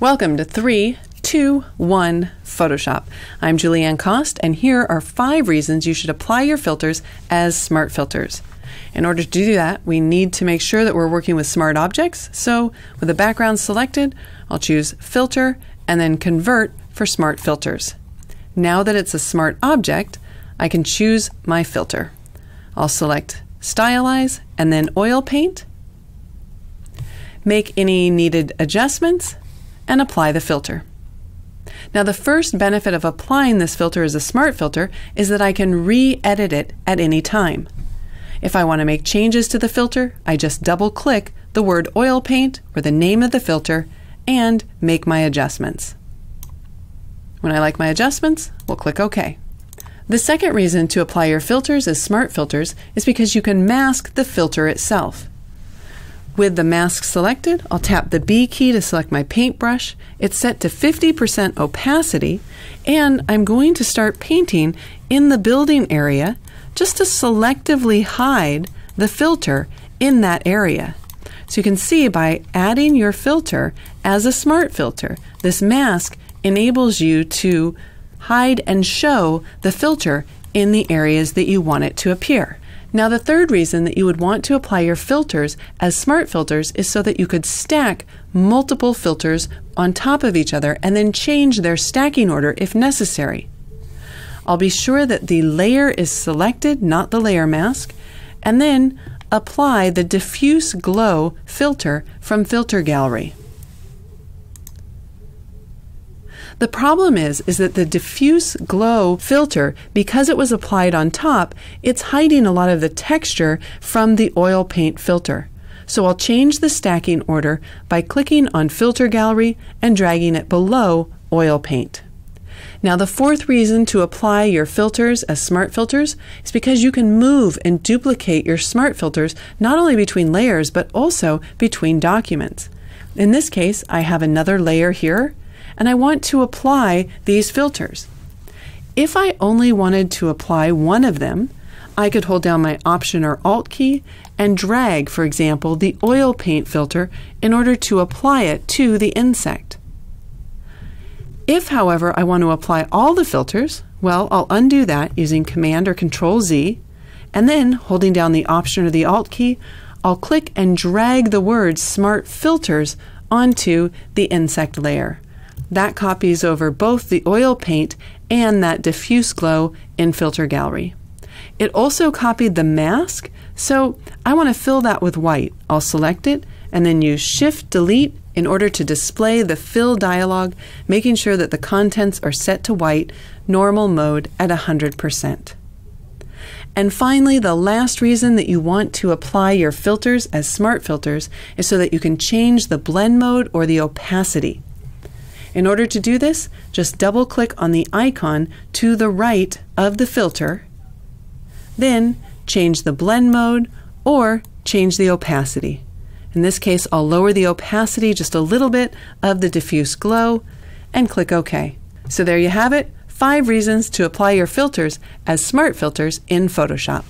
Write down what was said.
Welcome to 3, 2, 1 Photoshop. I'm Julieanne Kost, and here are five reasons you should apply your filters as smart filters. In order to do that, we need to make sure that we're working with smart objects. So, with the background selected, I'll choose Filter and then Convert for Smart Filters. Now that it's a smart object, I can choose my filter. I'll select Stylize and then Oil Paint, make any needed adjustments, and apply the filter. Now, the first benefit of applying this filter as a smart filter is that I can re edit it at any time. If I want to make changes to the filter, I just double click the word oil paint or the name of the filter and make my adjustments. When I like my adjustments, we'll click OK. The second reason to apply your filters as smart filters is because you can mask the filter itself. With the mask selected, I'll tap the B key to select my paintbrush. It's set to 50% opacity, and I'm going to start painting in the building area just to selectively hide the filter in that area. So you can see by adding your filter as a smart filter, this mask enables you to hide and show the filter in the areas that you want it to appear. Now, the third reason that you would want to apply your filters as smart filters is so that you could stack multiple filters on top of each other and then change their stacking order if necessary. I'll be sure that the layer is selected, not the layer mask, and then apply the diffuse glow filter from Filter Gallery. The problem is is that the diffuse glow filter because it was applied on top, it's hiding a lot of the texture from the oil paint filter. So I'll change the stacking order by clicking on Filter Gallery and dragging it below oil paint. Now, the fourth reason to apply your filters as smart filters is because you can move and duplicate your smart filters not only between layers but also between documents. In this case, I have another layer here and I want to apply these filters. If I only wanted to apply one of them, I could hold down my Option or Alt key and drag, for example, the oil paint filter in order to apply it to the insect. If, however, I want to apply all the filters, well, I'll undo that using Command or Control Z, and then holding down the Option or the Alt key, I'll click and drag the word Smart Filters onto the insect layer that copies over both the oil paint and that diffuse glow in Filter Gallery. It also copied the mask, so I want to fill that with white. I'll select it and then use Shift Delete in order to display the fill dialog, making sure that the contents are set to white, normal mode at 100%. And finally, the last reason that you want to apply your filters as smart filters is so that you can change the blend mode or the opacity. In order to do this, just double click on the icon to the right of the filter, then change the blend mode or change the opacity. In this case, I'll lower the opacity just a little bit of the diffuse glow and click OK. So there you have it, five reasons to apply your filters as smart filters in Photoshop.